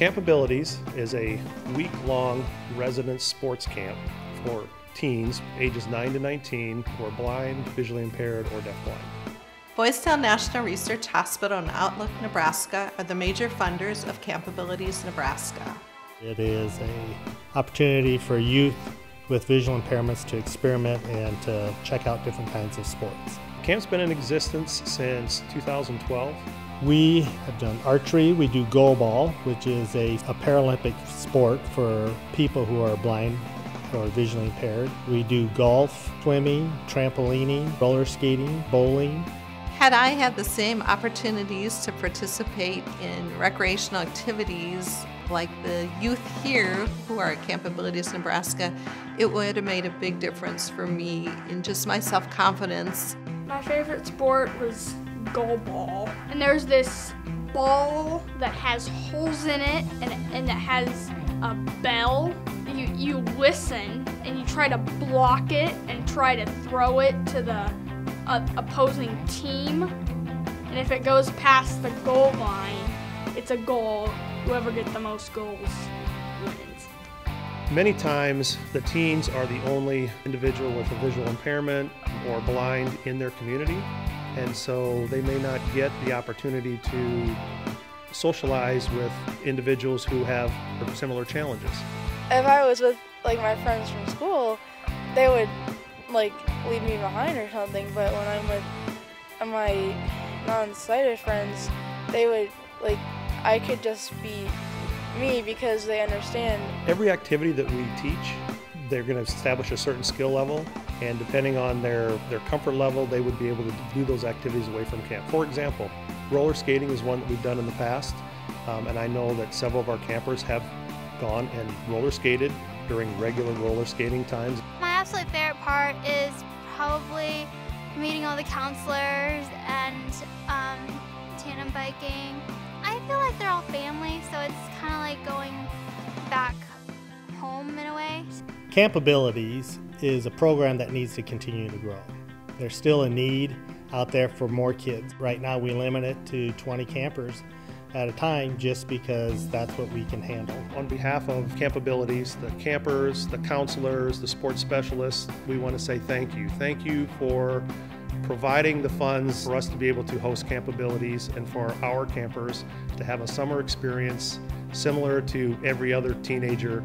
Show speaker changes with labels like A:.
A: Camp Abilities is a week-long residence sports camp for teens ages 9 to 19 who are blind, visually impaired, or deafblind.
B: Boys Town National Research Hospital and Outlook, Nebraska are the major funders of Camp Abilities Nebraska.
C: It is an opportunity for youth with visual impairments to experiment and to check out different kinds of sports.
A: Camp's been in existence since 2012.
C: We have done archery, we do goalball, which is a, a Paralympic sport for people who are blind or visually impaired. We do golf, swimming, trampolining, roller skating, bowling.
B: Had I had the same opportunities to participate in recreational activities like the youth here who are at Camp Abilities Nebraska, it would have made a big difference for me in just my self confidence.
D: My favorite sport was goalball. And there's this ball that has holes in it and, and that has a bell. You, you listen and you try to block it and try to throw it to the uh, opposing team. And if it goes past the goal line, it's a goal. Whoever gets the most goals wins.
A: Many times, the teens are the only individual with a visual impairment or blind in their community and so they may not get the opportunity to socialize with individuals who have similar challenges.
E: If I was with like my friends from school, they would like leave me behind or something, but when I'm with my non-sighted friends, they would like I could just be me because they understand.
A: Every activity that we teach they're going to establish a certain skill level, and depending on their, their comfort level, they would be able to do those activities away from camp. For example, roller skating is one that we've done in the past, um, and I know that several of our campers have gone and roller skated during regular roller skating times.
F: My absolute favorite part is probably meeting all the counselors and um, tandem biking. I feel like they're all family, so it's kind of like going back home in a way.
C: Camp Abilities is a program that needs to continue to grow. There's still a need out there for more kids. Right now we limit it to 20 campers at a time just because that's what we can handle.
A: On behalf of Camp Abilities, the campers, the counselors, the sports specialists, we want to say thank you. Thank you for providing the funds for us to be able to host Camp Abilities and for our campers to have a summer experience similar to every other teenager